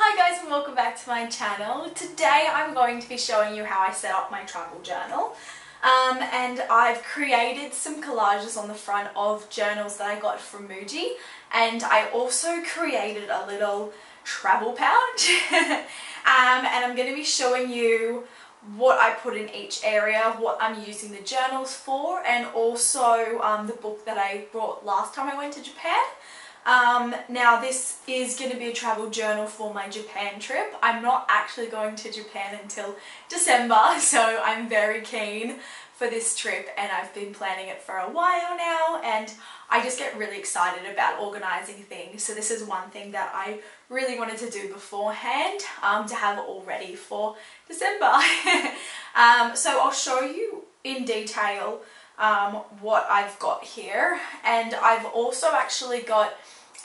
Hi guys and welcome back to my channel. Today I'm going to be showing you how I set up my travel journal. Um, and I've created some collages on the front of journals that I got from Muji and I also created a little travel pouch um, and I'm going to be showing you what I put in each area, what I'm using the journals for and also um, the book that I brought last time I went to Japan. Um, now this is going to be a travel journal for my Japan trip. I'm not actually going to Japan until December so I'm very keen for this trip and I've been planning it for a while now and I just get really excited about organising things so this is one thing that I really wanted to do beforehand um, to have it all ready for December. um, so I'll show you in detail um, what I've got here. And I've also actually got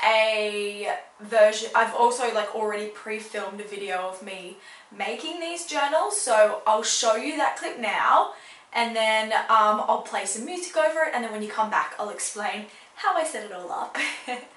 a version I've also like already pre-filmed a video of me making these journals. So I'll show you that clip now and then um, I'll play some music over it and then when you come back I'll explain how I set it all up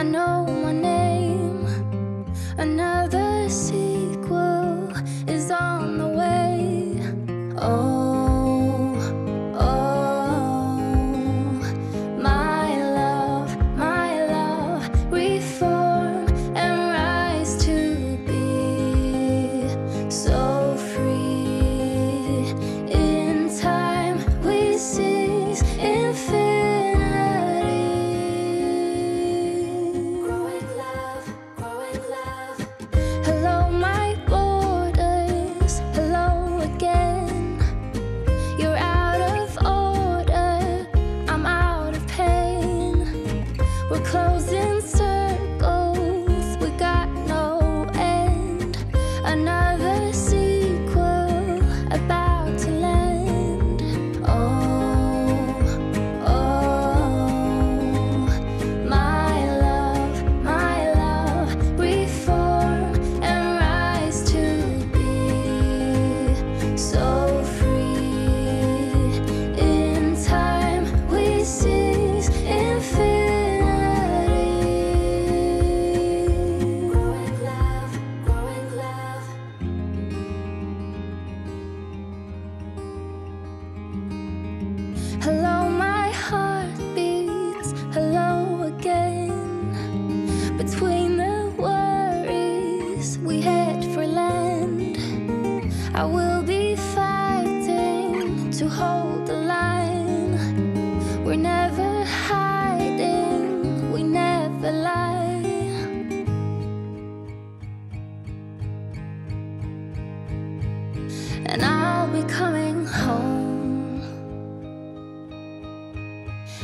I know my name. Another sea.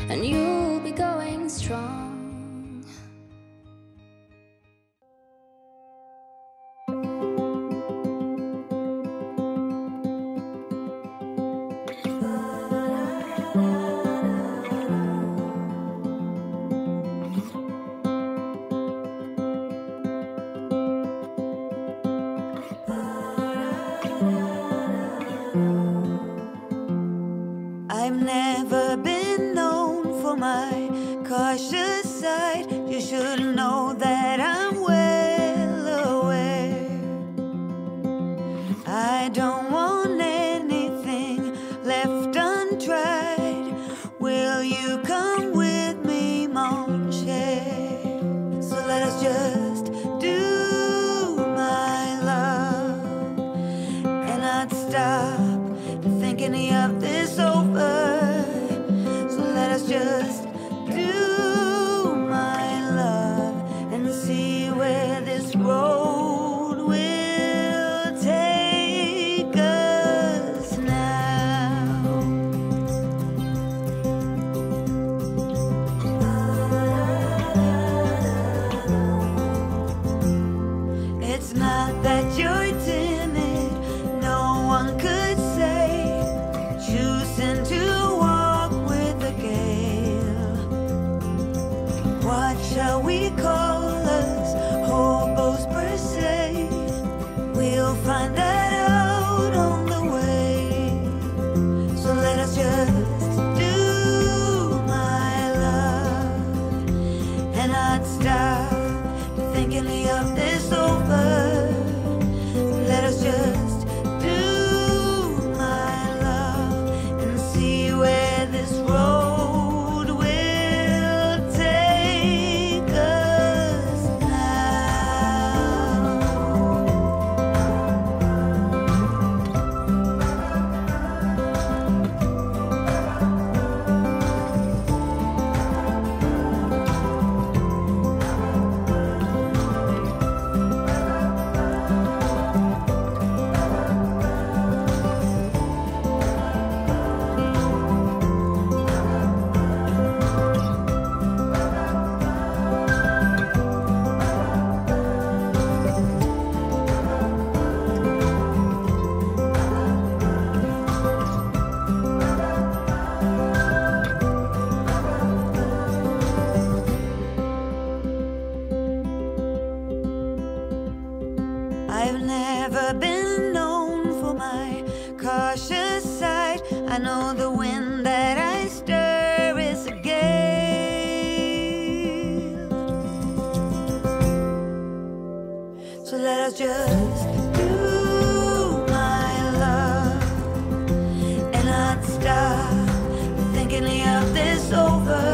and you'll be going strong. I don't want it. Over.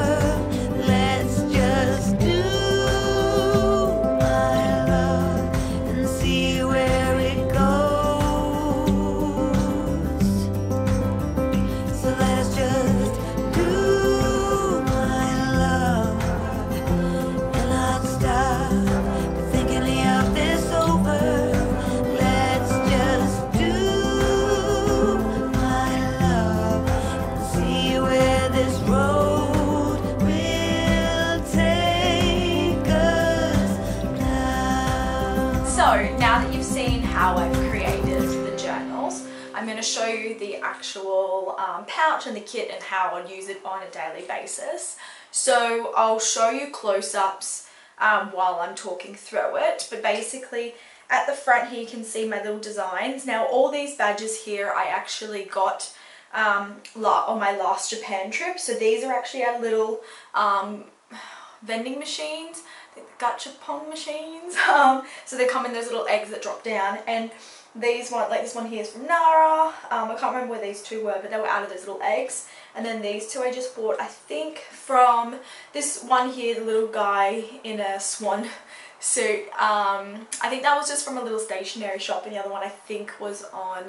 How I've created the journals, I'm going to show you the actual um, pouch and the kit and how I'll use it on a daily basis. So I'll show you close-ups um, while I'm talking through it, but basically at the front here you can see my little designs. Now all these badges here I actually got um, on my last Japan trip, so these are actually our little um, vending machines, Think the gachapon machines. Um, so they come in those little eggs that drop down and these one, like this one here is from Nara. Um, I can't remember where these two were, but they were out of those little eggs. And then these two I just bought, I think from this one here, the little guy in a swan suit. Um, I think that was just from a little stationery shop and the other one I think was on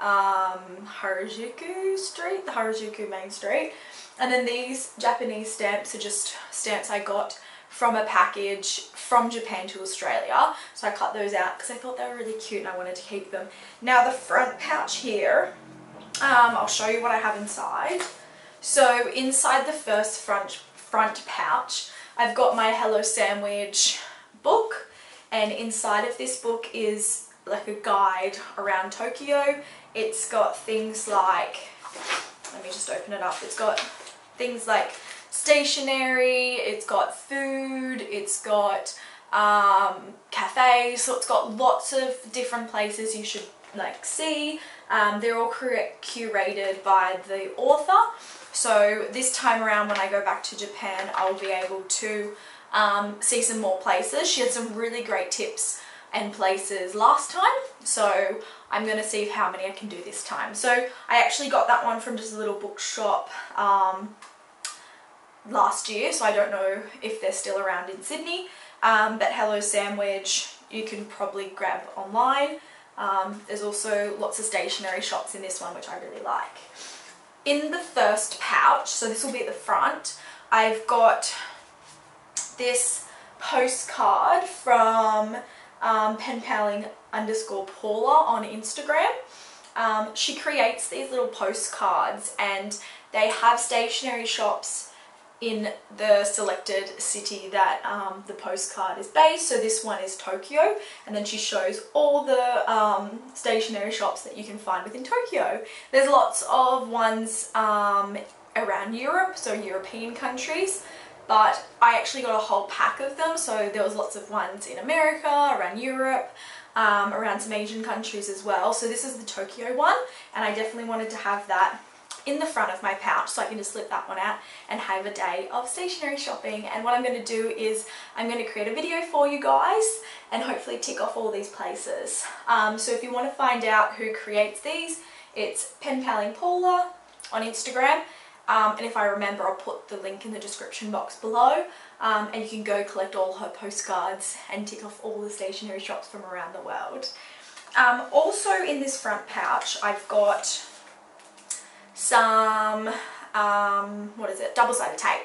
um, Harajuku Street, the Harajuku main street. And then these Japanese stamps are just stamps I got from a package from Japan to Australia. So I cut those out because I thought they were really cute and I wanted to keep them. Now the front pouch here, um, I'll show you what I have inside. So inside the first front, front pouch, I've got my Hello Sandwich book and inside of this book is like a guide around Tokyo. It's got things like, let me just open it up, it's got things like stationery, it's got food, it's got um, cafes, so it's got lots of different places you should like see. Um, they're all curated by the author. So this time around when I go back to Japan, I'll be able to um, see some more places. She had some really great tips and places last time. So I'm to see how many I can do this time. So I actually got that one from just a little bookshop um, last year. So I don't know if they're still around in Sydney. Um, but Hello Sandwich you can probably grab online. Um, there's also lots of stationery shops in this one which I really like. In the first pouch, so this will be at the front, I've got this postcard from um, penpaling underscore Paula on Instagram. Um, she creates these little postcards and they have stationery shops in the selected city that um, the postcard is based. So this one is Tokyo and then she shows all the um, stationery shops that you can find within Tokyo. There's lots of ones um, around Europe, so European countries but I actually got a whole pack of them so there was lots of ones in America, around Europe, um, around some Asian countries as well. So this is the Tokyo one and I definitely wanted to have that in the front of my pouch so I can just slip that one out and have a day of stationery shopping and what I'm going to do is I'm going to create a video for you guys and hopefully tick off all these places. Um, so if you want to find out who creates these it's Pen Paling Paula on Instagram um, and if I remember I'll put the link in the description box below um, and you can go collect all her postcards and tick off all the stationery shops from around the world. Um, also in this front pouch I've got some, um, what is it, double-sided tape.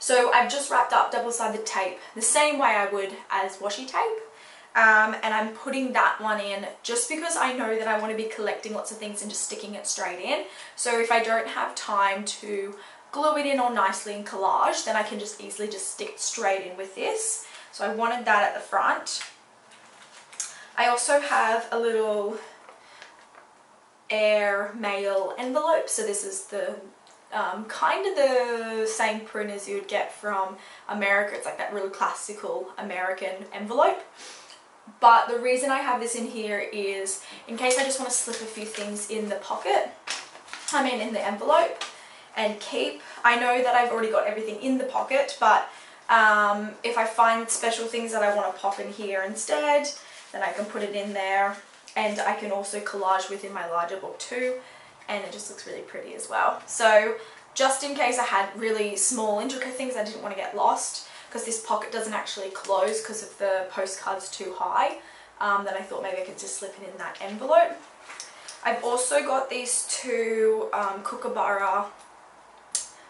So I've just wrapped up double-sided tape the same way I would as washi tape. Um, and I'm putting that one in just because I know that I want to be collecting lots of things and just sticking it straight in. So if I don't have time to glue it in all nicely in collage, then I can just easily just stick straight in with this. So I wanted that at the front. I also have a little air mail envelope. So this is the um, kind of the same print as you would get from America. It's like that really classical American envelope. But the reason I have this in here is in case I just want to slip a few things in the pocket, I mean in the envelope and keep. I know that I've already got everything in the pocket, but um, if I find special things that I want to pop in here instead, then I can put it in there. And I can also collage within my larger book too, and it just looks really pretty as well. So just in case I had really small intricate things I didn't want to get lost, because this pocket doesn't actually close because of the postcards too high, um, then I thought maybe I could just slip it in that envelope. I've also got these two um, Kookaburra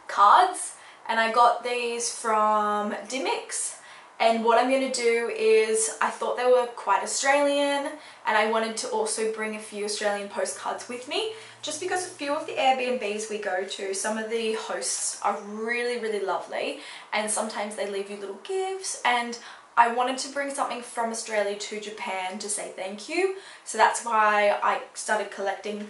cards and I got these from Dymocks and what I'm going to do is I thought they were quite Australian and I wanted to also bring a few Australian postcards with me just because a few of the Airbnbs we go to some of the hosts are really really lovely and sometimes they leave you little gifts and I wanted to bring something from Australia to Japan to say thank you. So that's why I started collecting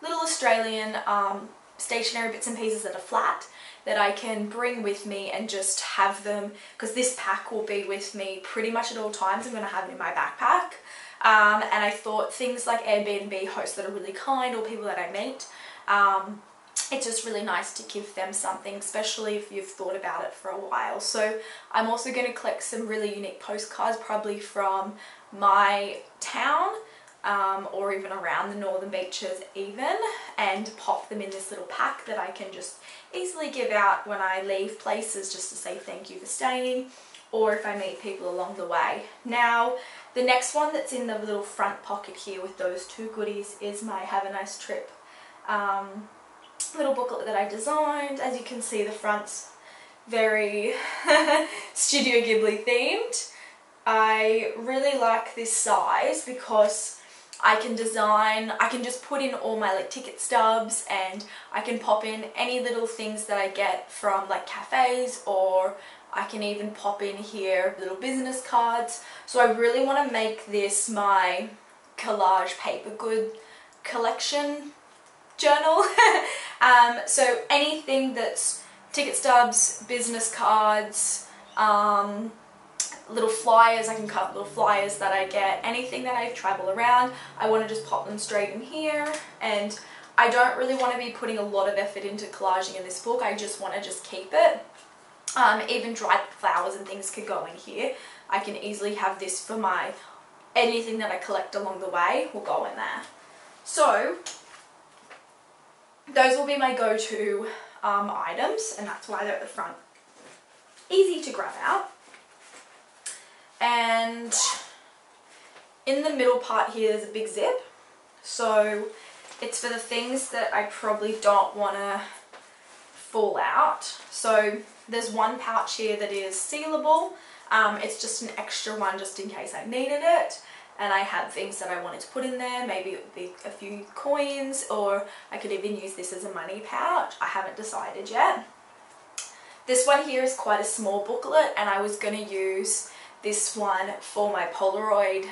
little Australian um, stationery bits and pieces that are flat that I can bring with me and just have them because this pack will be with me pretty much at all times. I'm going to have it in my backpack. Um, and I thought things like Airbnb hosts that are really kind or people that I meet, um, it's just really nice to give them something, especially if you've thought about it for a while. So I'm also going to collect some really unique postcards, probably from my town um, or even around the northern beaches even and pop them in this little pack that I can just easily give out when I leave places just to say thank you for staying or if I meet people along the way. Now the next one that's in the little front pocket here with those two goodies is my have a nice trip um, little booklet that I designed. As you can see the front's very Studio Ghibli themed. I really like this size because I can design, I can just put in all my like ticket stubs and I can pop in any little things that I get from like cafes or I can even pop in here little business cards. So I really want to make this my collage paper good collection journal. um, so anything that's ticket stubs, business cards, um, little flyers, I can cut little flyers that I get, anything that I travel around, I want to just pop them straight in here and I don't really want to be putting a lot of effort into collaging in this book, I just want to just keep it. Um, even dried flowers and things could go in here. I can easily have this for my, anything that I collect along the way will go in there. So, those will be my go-to um, items and that's why they're at the front. Easy to grab out and in the middle part here there's a big zip. So it's for the things that I probably don't want to fall out. So there's one pouch here that is sealable. Um, it's just an extra one just in case I needed it. And I had things that I wanted to put in there. Maybe it would be a few coins or I could even use this as a money pouch. I haven't decided yet. This one here is quite a small booklet and I was going to use this one for my Polaroid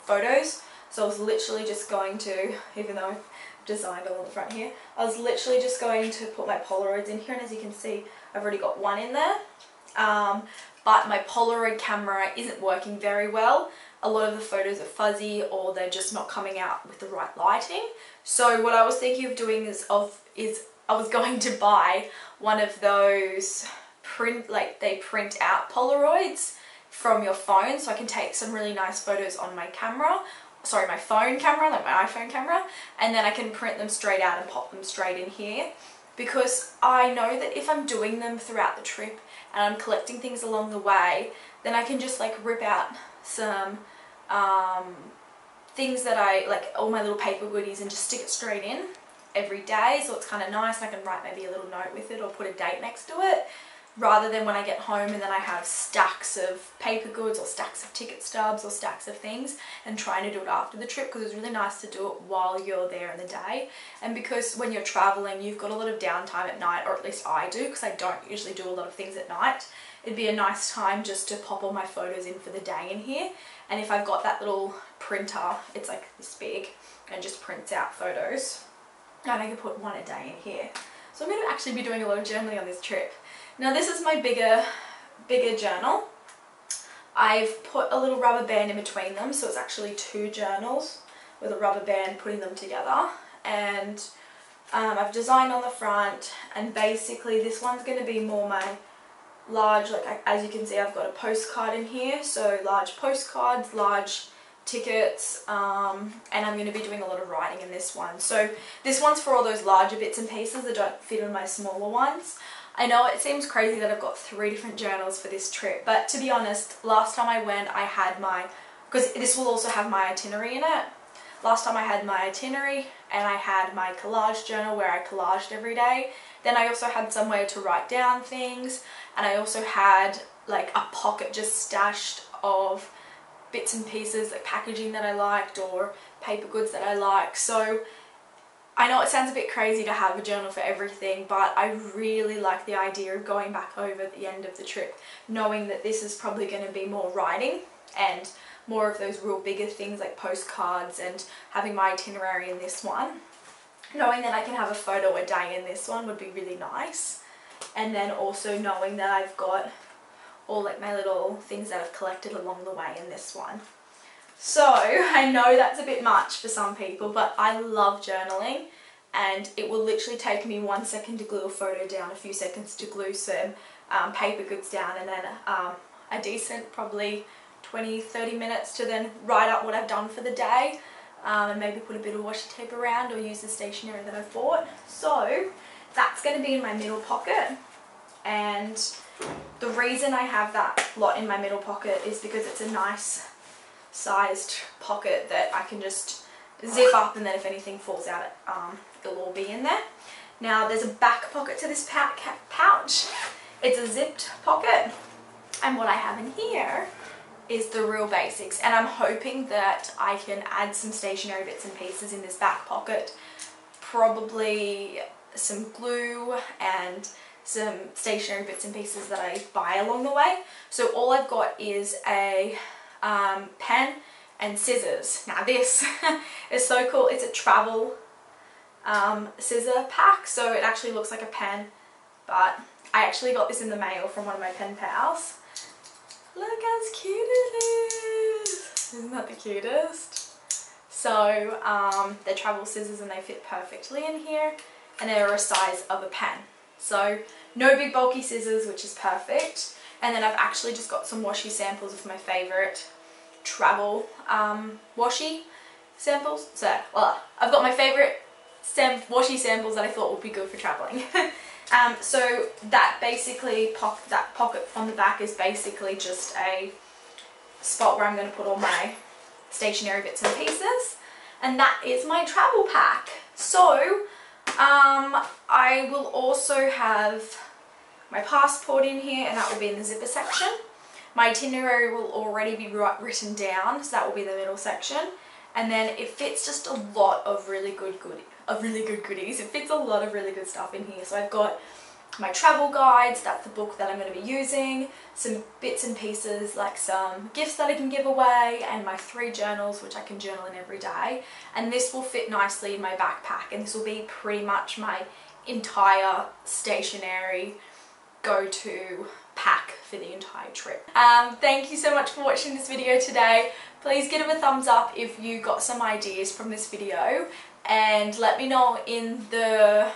photos. So I was literally just going to, even though I've designed all the front here, I was literally just going to put my Polaroids in here and as you can see I've already got one in there. Um, but my Polaroid camera isn't working very well. A lot of the photos are fuzzy or they're just not coming out with the right lighting. So what I was thinking of doing is of is I was going to buy one of those print, like they print out Polaroids from your phone so I can take some really nice photos on my camera sorry my phone camera like my iPhone camera and then I can print them straight out and pop them straight in here. Because I know that if I'm doing them throughout the trip and I'm collecting things along the way then I can just like rip out some um, things that I like all my little paper goodies and just stick it straight in every day so it's kind of nice I can write maybe a little note with it or put a date next to it rather than when I get home and then I have stacks of paper goods or stacks of ticket stubs or stacks of things and trying to do it after the trip because it's really nice to do it while you're there in the day. And because when you're traveling you've got a lot of downtime at night or at least I do because I don't usually do a lot of things at night it'd be a nice time just to pop all my photos in for the day in here. And if I've got that little printer it's like this big and just prints out photos and I can put one a day in here. So I'm going to actually be doing a lot of journaling on this trip now this is my bigger, bigger journal. I've put a little rubber band in between them so it's actually two journals with a rubber band putting them together. And um, I've designed on the front and basically this one's going to be more my large like as you can see I've got a postcard in here. So large postcards large tickets um, and I'm going to be doing a lot of writing in this one. So this one's for all those larger bits and pieces that don't fit in my smaller ones I know it seems crazy that I've got three different journals for this trip, but to be honest, last time I went I had my, because this will also have my itinerary in it. Last time I had my itinerary and I had my collage journal where I collaged every day. Then I also had somewhere to write down things and I also had like a pocket just stashed of bits and pieces like packaging that I liked or paper goods that I like. So I know it sounds a bit crazy to have a journal for everything, but I really like the idea of going back over at the end of the trip, knowing that this is probably going to be more writing and more of those real bigger things like postcards and having my itinerary in this one. Knowing that I can have a photo a day in this one would be really nice. And then also knowing that I've got all like my little things that I've collected along the way in this one. So I know that's a bit much for some people, but I love journaling and it will literally take me one second to glue a photo down, a few seconds to glue some um, paper goods down and then um, a decent probably 20 30 minutes to then write up what I've done for the day um, and maybe put a bit of washi tape around or use the stationery that I've bought. So that's going to be in my middle pocket and the reason I have that lot in my middle pocket is because it's a nice sized pocket that I can just zip up and then if anything falls out um, it'll all be in there. Now there's a back pocket to this pouch. It's a zipped pocket and what I have in here is the real basics and I'm hoping that I can add some stationery bits and pieces in this back pocket. Probably some glue and some stationery bits and pieces that I buy along the way. So all I've got is a um, pen and scissors. Now this is so cool. It's a travel um, scissor pack so it actually looks like a pen but I actually got this in the mail from one of my pen pals. Look how cute it is! Isn't that the cutest? So um, they're travel scissors and they fit perfectly in here and they're a size of a pen. So no big bulky scissors which is perfect and then I've actually just got some washi samples of my favourite travel um, washi samples. So, well, I've got my favourite sam washi samples that I thought would be good for travelling. um, so that basically, po that pocket on the back is basically just a spot where I'm going to put all my stationery bits and pieces. And that is my travel pack. So, um, I will also have my passport in here and that will be in the zipper section. My itinerary will already be written down, so that will be the middle section. And then it fits just a lot of really good good of really good goodies. It fits a lot of really good stuff in here. So I've got my travel guides, that's the book that I'm going to be using, some bits and pieces like some gifts that I can give away and my three journals which I can journal in every day and this will fit nicely in my backpack and this will be pretty much my entire stationery go-to pack for the entire trip. Um, thank you so much for watching this video today. Please give it a thumbs up if you got some ideas from this video and let me know in the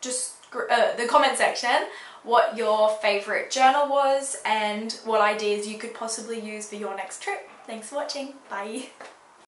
just uh, the comment section what your favourite journal was and what ideas you could possibly use for your next trip. Thanks for watching. Bye.